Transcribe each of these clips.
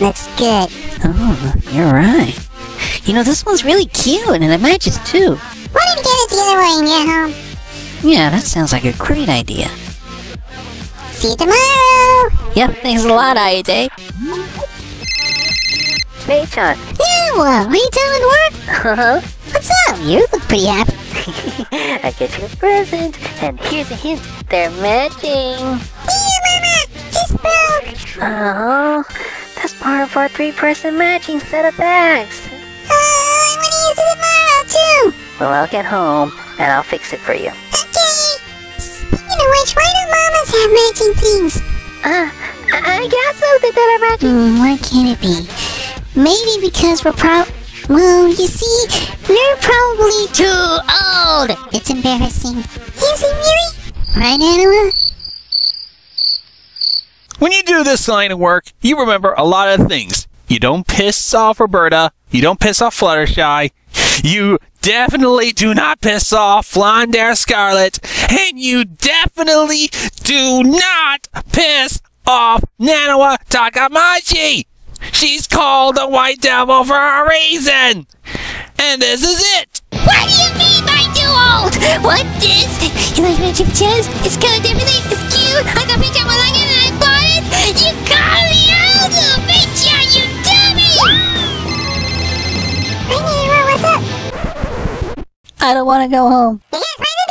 Now that looks good. Oh, you're right. You know, this one's really cute and it matches too. Why don't you get it together when you get home? Yeah, that sounds like a great idea. See you tomorrow. Yep, thanks a lot, Hayate. Hey, John. Yeah, well, are you done with work? Uh-huh. What's up? You look pretty happy. I get you a present, and here's a hint. They're matching. Yeah, Mama. This broke. Oh, that's part of our three-person matching set of bags. Uh, I want to use it tomorrow, too. Well, I'll get home, and I'll fix it for you. Okay. Speaking of which, why do mamas have matching things? Uh, I I got something that I'm matching. Hmm, what can it be? Maybe because we're prob... Well, you see, we're probably too old. It's embarrassing. Is it really? Right, Anna? When you do this line of work, you remember a lot of things. You don't piss off Roberta. You don't piss off Fluttershy. You definitely do not piss off Flandre Scarlet. And you definitely do not piss off Nanoha Takamachi. She's called the White Devil for a reason. And this is it. What do you mean by too old? What's this? You like magic pajamas? It's colored differently. I don't want to go home. You guys find it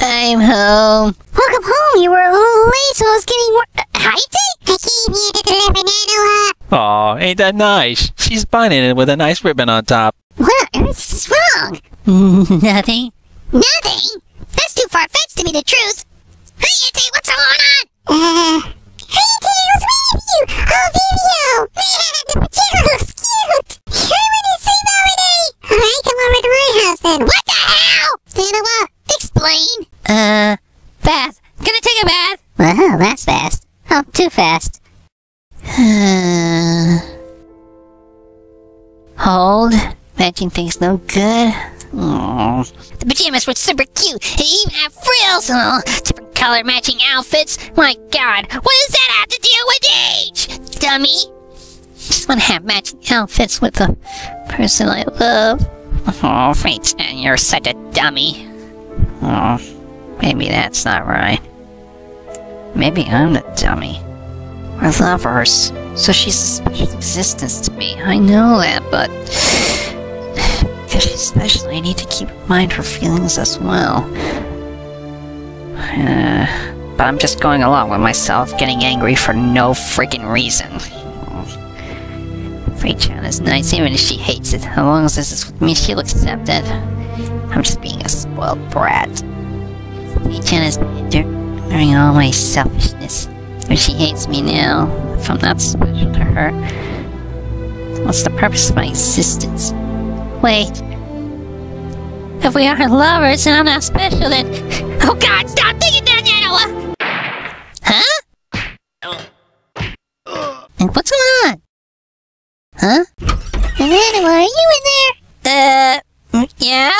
I'm home. Welcome home. You were a little late, so I was getting wor- uh, Hi, I came here to deliver Nanoha. Aw, ain't that nice? She's binding it with a nice ribbon on top. What on earth is wrong? Nothing. Nothing? That's too far-fetched to be the truth. Hey, Auntie, what's going on? Uh, hey, Tails, where are you? Oh, video! Explain. Uh, bath. Gonna take a bath. Wow, that's fast. Oh, too fast. Hold. Matching things no good. Oh. The pajamas were super cute. They even have frills all. Different color matching outfits. My god, what does that have to deal with age? Dummy. Just wanna have matching outfits with the person I love. Oh, Fate and you're such a dummy. Oh, maybe that's not right. Maybe I'm the dummy. We're lovers, so she's a special existence to me. I know that, but because she's special, I need to keep in mind her feelings as well. Uh, but I'm just going along with myself, getting angry for no freaking reason. Fate-chan is nice, even if she hates it. As long as this is with me, she'll accept it. I'm just being a spoiled brat. Fate-chan is during all my selfishness. If she hates me now, if I'm not special to her, what's the purpose of my existence? Wait. If we aren't lovers and I'm not special, then... Oh god, stop thinking that, Nanoha! Huh? And what's going on? Huh? Nanoha, are you in there? Uh, mm, yeah?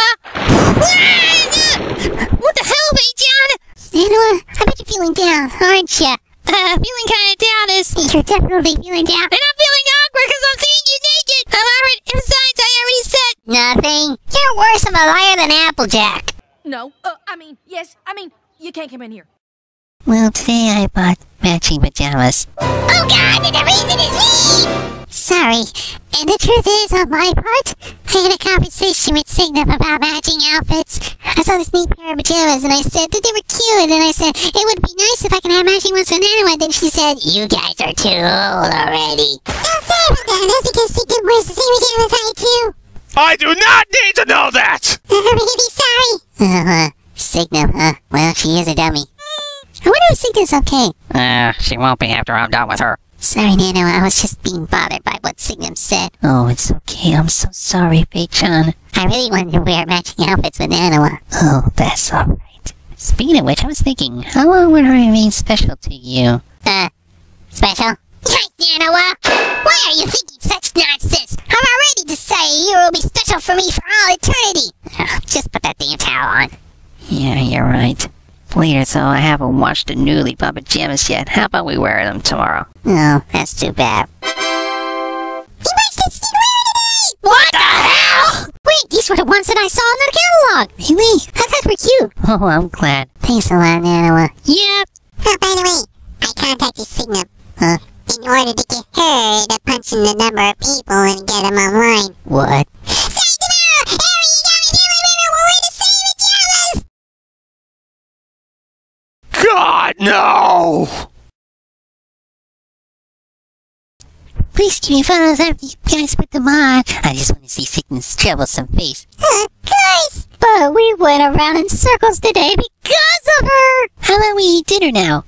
what the hell, Big John? Nanoha, I bet you're feeling down, aren't you? Uh, feeling kinda down is... You're definitely feeling down. And I'm feeling awkward because I'm seeing you naked! I'm already... Besides, I already said... Nothing. You're worse of a liar than Applejack. No, uh, I mean, yes, I mean, you can't come in here. Well, today I bought matching pajamas. Oh god, the reason is me! Sorry. And the truth is, on my part, I had a conversation with Signum about matching outfits. I saw this neat pair of pajamas and I said that they were cute and I said it would be nice if I could have matching ones for Nano and then she said, you guys are too old already. Don't say about that, that's because Signum wears the same pajamas I do. I do not need to know that! I'm really sorry. Uh, Signum, huh? Well, she is a dummy. I wonder if Signum's okay. Uh, she won't be after I'm done with her. Sorry, Nano, I was just being bothered by what Signum said. Oh, it's okay. I'm so sorry, Bei-chan. I really wanted to wear matching outfits with Nanoha. Oh, that's alright. Speaking of which, I was thinking, how long would I remain special to you? Uh, special? Yes, Nanoha! Why are you thinking such nonsense? I'm already to say you will be special for me for all eternity. Ugh, just put that damn towel on. Yeah, you're right. Later, so I haven't watched the newly bought pajamas yet. How about we wear them tomorrow? Oh, that's too bad. He watched it still today! What the hell? Wait, these were the ones that I saw in the catalog! Really? I thought they were cute. Oh, I'm glad. Thanks a lot, Nanoha. Yep. Oh, by the way, I contacted Signum. Huh? In order to get her to punch in the number of people and get them online. What? God, no! Please give me photos after you guys put them on. I just want to see Sickness' troublesome face. Of course! But we went around in circles today because of her! How about we eat dinner now?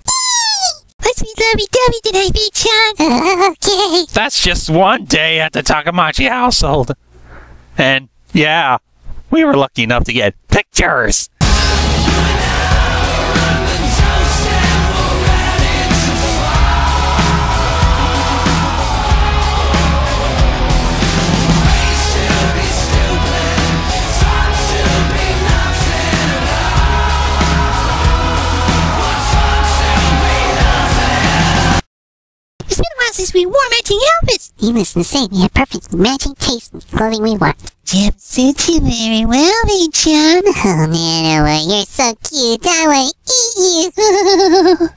Let's be lovey-dovey today, Big John. okay. That's just one day at the Takamachi household. And, yeah, we were lucky enough to get pictures. we wore matching outfits. Needless to say, we have perfect matching taste in clothing we wore. Jim suits you very well, Big-chan. Oh, Nanoha, you're so cute. I want to eat you.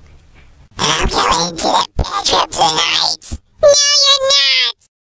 I'm going to the bedroom tonight. No, you're not.